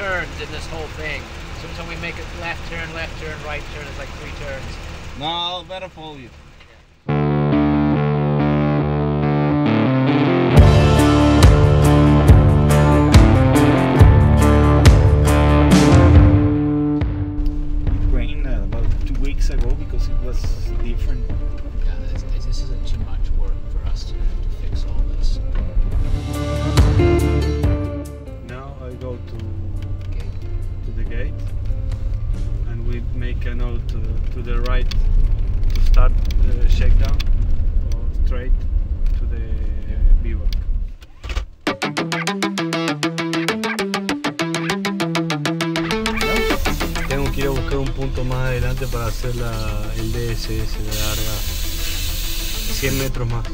turns in this whole thing. So, so we make a left turn, left turn, right turn. It's like three turns. No, better follow you. It rained uh, about two weeks ago because it was different. Gate and we make a note to, to the right to start the shakedown or straight to the bivouac. Tengo que ir a buscar un punto más adelante para hacer la, el DSS de larga 100 metros más.